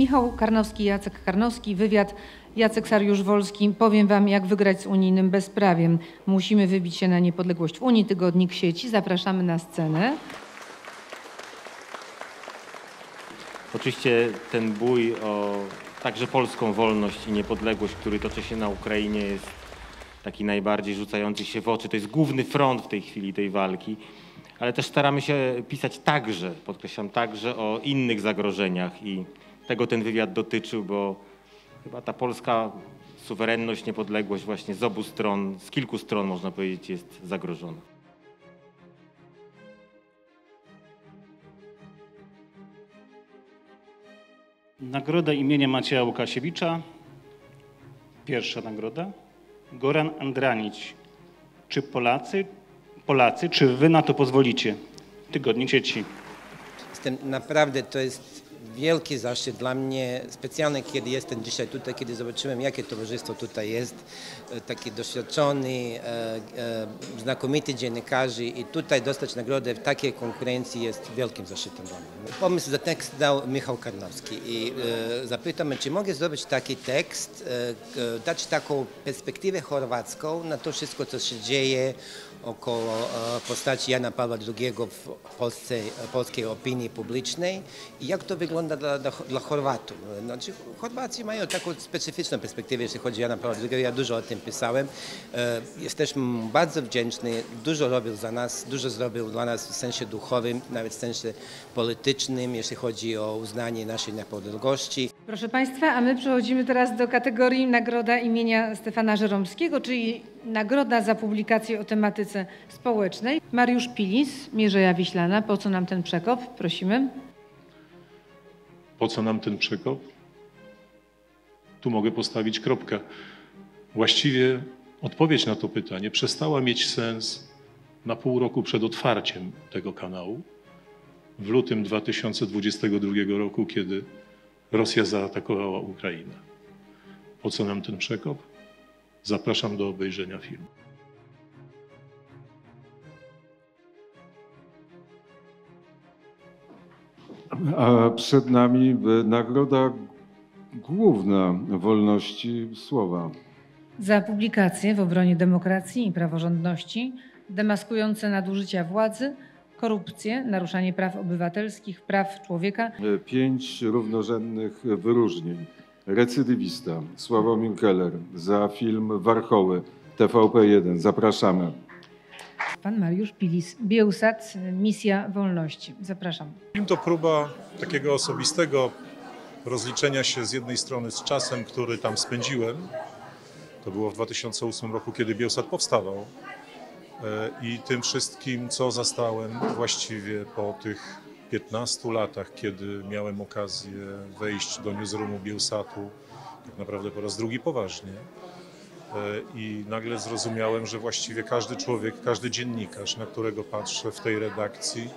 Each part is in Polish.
Michał Karnowski, Jacek Karnowski, wywiad. Jacek Sariusz-Wolski. Powiem Wam, jak wygrać z unijnym bezprawiem. Musimy wybić się na niepodległość w Unii. Tygodnik sieci. Zapraszamy na scenę. Oczywiście ten bój o także polską wolność i niepodległość, który toczy się na Ukrainie, jest taki najbardziej rzucający się w oczy. To jest główny front w tej chwili tej walki, ale też staramy się pisać także, podkreślam także, o innych zagrożeniach i tego ten wywiad dotyczył, bo chyba ta polska suwerenność, niepodległość właśnie z obu stron, z kilku stron można powiedzieć, jest zagrożona. Nagroda imienia Macieja Łukasiewicza. Pierwsza nagroda. Goran Andranić. Czy Polacy, Polacy, czy wy na to pozwolicie? Tygodnik sieci. Jestem naprawdę, to jest wielki zaszczyt dla mnie, specjalnie kiedy jestem dzisiaj tutaj, kiedy zobaczyłem, jakie towarzystwo tutaj jest, e, taki doświadczony, e, e, znakomity dziennikarzy i tutaj dostać nagrodę w takiej konkurencji jest wielkim zaszczytem dla mnie. Pomysł za tekst dał Michał Karnowski i zapytam, czy mogę zrobić taki tekst, dać taką perspektywę chorwacką na to wszystko, co się dzieje około postaci Jana Pawła II w Polsce, polskiej opinii publicznej i jak to wygląda dla, dla, dla Chorwatów. Znaczy, Chorwaci mają taką specyficzną perspektywę, jeśli chodzi o Jana Pawła II. Ja dużo o tym pisałem. E, jesteśmy bardzo wdzięczni. Dużo robił za nas, dużo zrobił dla nas w sensie duchowym, nawet w sensie politycznym, jeśli chodzi o uznanie naszej niepodległości. Proszę Państwa, a my przechodzimy teraz do kategorii Nagroda imienia Stefana Żeromskiego, czyli Nagroda za publikację o tematyce społecznej. Mariusz Pilis, Mierzeja Wiślana. Po co nam ten przekop? Prosimy. Po co nam ten przekop? Tu mogę postawić kropkę. Właściwie odpowiedź na to pytanie przestała mieć sens na pół roku przed otwarciem tego kanału, w lutym 2022 roku, kiedy Rosja zaatakowała Ukrainę. Po co nam ten przekop? Zapraszam do obejrzenia filmu. A przed nami nagroda główna wolności słowa. Za publikacje w obronie demokracji i praworządności, demaskujące nadużycia władzy, korupcję, naruszanie praw obywatelskich, praw człowieka. Pięć równorzędnych wyróżnień. Recydywista Sławomir Keller za film Warchoły TVP1. Zapraszamy. Pan Mariusz Pilis, Biełsat, Misja Wolności. Zapraszam. Film to próba takiego osobistego rozliczenia się z jednej strony z czasem, który tam spędziłem. To było w 2008 roku, kiedy Bielsat powstawał. E, I tym wszystkim, co zastałem właściwie po tych 15 latach, kiedy miałem okazję wejść do newsroomu Bielsatu, tak naprawdę po raz drugi poważnie. E, I nagle zrozumiałem, że właściwie każdy człowiek, każdy dziennikarz, na którego patrzę w tej redakcji,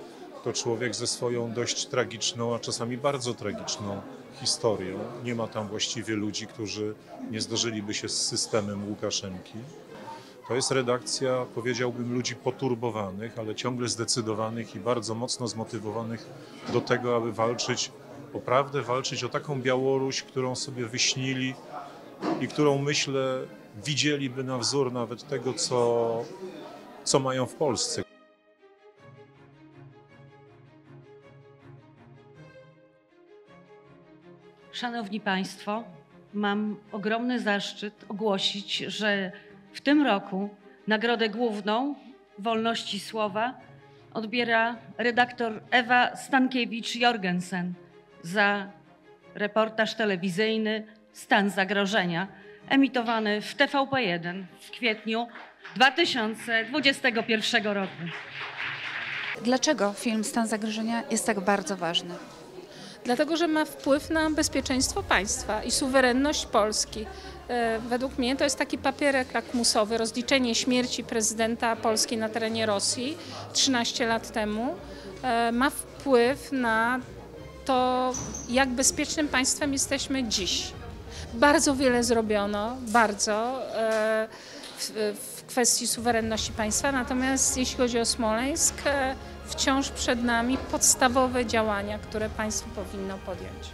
to człowiek ze swoją dość tragiczną, a czasami bardzo tragiczną historią. Nie ma tam właściwie ludzi, którzy nie zdarzyliby się z systemem Łukaszenki. To jest redakcja, powiedziałbym, ludzi poturbowanych, ale ciągle zdecydowanych i bardzo mocno zmotywowanych do tego, aby walczyć o prawdę, walczyć o taką Białoruś, którą sobie wyśnili i którą myślę widzieliby na wzór nawet tego, co, co mają w Polsce. Szanowni Państwo, mam ogromny zaszczyt ogłosić, że w tym roku Nagrodę Główną Wolności Słowa odbiera redaktor Ewa Stankiewicz-Jorgensen za reportaż telewizyjny Stan zagrożenia, emitowany w TVP1 w kwietniu 2021 roku. Dlaczego film Stan zagrożenia jest tak bardzo ważny? Dlatego, że ma wpływ na bezpieczeństwo państwa i suwerenność Polski. E, według mnie to jest taki papierek lakmusowy, rozliczenie śmierci prezydenta Polski na terenie Rosji 13 lat temu. E, ma wpływ na to, jak bezpiecznym państwem jesteśmy dziś. Bardzo wiele zrobiono, bardzo e, w, w kwestii suwerenności państwa, natomiast jeśli chodzi o Smoleńsk, wciąż przed nami podstawowe działania, które państwo powinno podjąć.